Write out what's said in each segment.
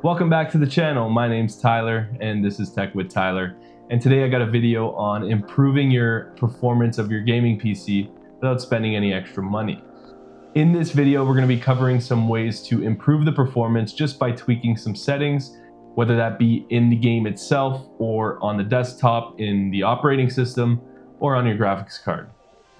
Welcome back to the channel. My name's Tyler and this is Tech with Tyler. And today I got a video on improving your performance of your gaming PC without spending any extra money. In this video, we're gonna be covering some ways to improve the performance just by tweaking some settings, whether that be in the game itself or on the desktop in the operating system or on your graphics card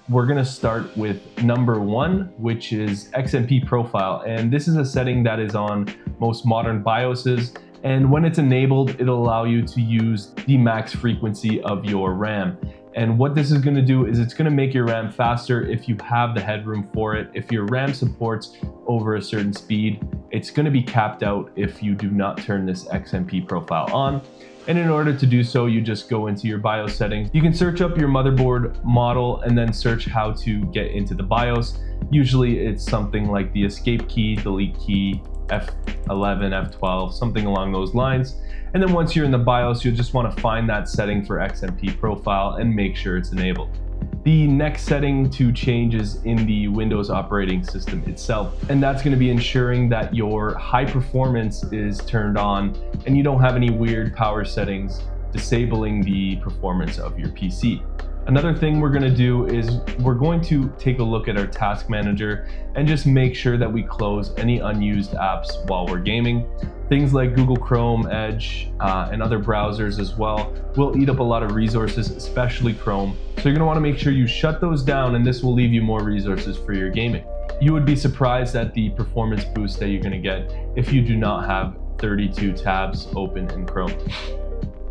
we're gonna start with number one, which is XMP profile. And this is a setting that is on most modern BIOSes. And when it's enabled, it'll allow you to use the max frequency of your RAM. And what this is gonna do is it's gonna make your RAM faster if you have the headroom for it. If your RAM supports over a certain speed, it's gonna be capped out if you do not turn this XMP profile on. And in order to do so, you just go into your BIOS settings. You can search up your motherboard model and then search how to get into the BIOS. Usually it's something like the escape key, delete key, F11, F12, something along those lines. And then once you're in the BIOS, you'll just want to find that setting for XMP profile and make sure it's enabled. The next setting to change is in the Windows operating system itself. And that's gonna be ensuring that your high performance is turned on and you don't have any weird power settings disabling the performance of your PC. Another thing we're gonna do is we're going to take a look at our task manager and just make sure that we close any unused apps while we're gaming. Things like Google Chrome, Edge, uh, and other browsers as well will eat up a lot of resources, especially Chrome. So you're gonna wanna make sure you shut those down and this will leave you more resources for your gaming. You would be surprised at the performance boost that you're gonna get if you do not have 32 tabs open in Chrome.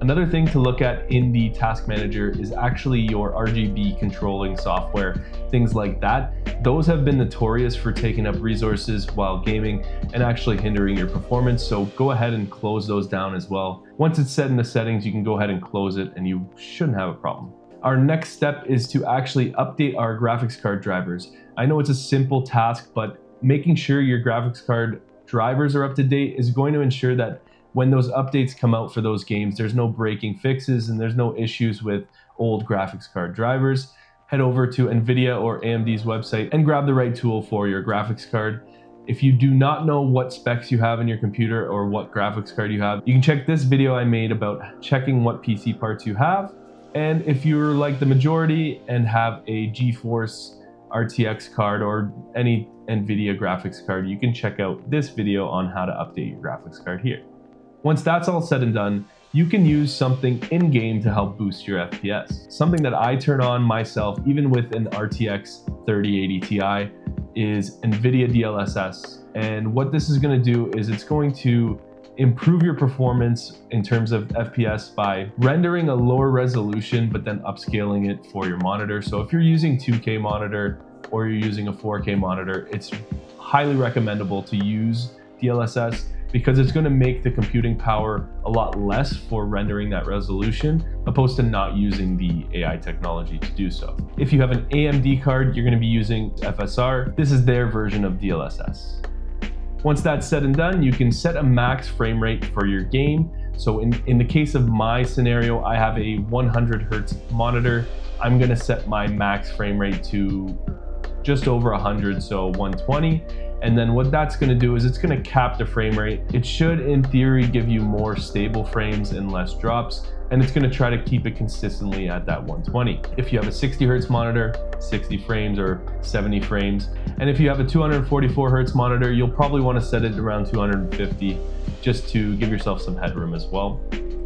Another thing to look at in the task manager is actually your RGB controlling software, things like that. Those have been notorious for taking up resources while gaming and actually hindering your performance. So go ahead and close those down as well. Once it's set in the settings, you can go ahead and close it and you shouldn't have a problem. Our next step is to actually update our graphics card drivers. I know it's a simple task, but making sure your graphics card drivers are up to date is going to ensure that when those updates come out for those games, there's no breaking fixes and there's no issues with old graphics card drivers. Head over to NVIDIA or AMD's website and grab the right tool for your graphics card. If you do not know what specs you have in your computer or what graphics card you have, you can check this video I made about checking what PC parts you have. And if you're like the majority and have a GeForce RTX card or any NVIDIA graphics card, you can check out this video on how to update your graphics card here. Once that's all said and done, you can use something in-game to help boost your FPS. Something that I turn on myself, even with an RTX 3080 Ti, is NVIDIA DLSS. And what this is gonna do is it's going to improve your performance in terms of FPS by rendering a lower resolution, but then upscaling it for your monitor. So if you're using 2K monitor or you're using a 4K monitor, it's highly recommendable to use DLSS because it's going to make the computing power a lot less for rendering that resolution opposed to not using the AI technology to do so. If you have an AMD card, you're going to be using FSR. This is their version of DLSS. Once that's said and done, you can set a max frame rate for your game. So in, in the case of my scenario, I have a 100 hertz monitor. I'm going to set my max frame rate to just over 100, so 120 and then what that's going to do is it's going to cap the frame rate. It should, in theory, give you more stable frames and less drops. And it's going to try to keep it consistently at that 120. If you have a 60 hertz monitor, 60 frames or 70 frames. And if you have a 244 hertz monitor, you'll probably want to set it around 250 just to give yourself some headroom as well.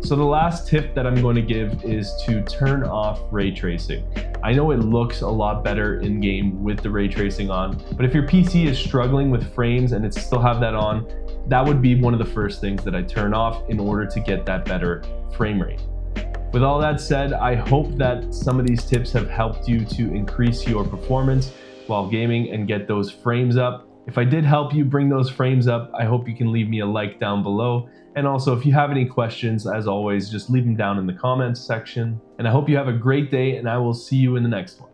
So the last tip that I'm going to give is to turn off ray tracing. I know it looks a lot better in game with the ray tracing on, but if your PC is struggling with frames and it still have that on, that would be one of the first things that I turn off in order to get that better frame rate. With all that said, I hope that some of these tips have helped you to increase your performance while gaming and get those frames up. If I did help you bring those frames up, I hope you can leave me a like down below. And also, if you have any questions, as always, just leave them down in the comments section. And I hope you have a great day, and I will see you in the next one.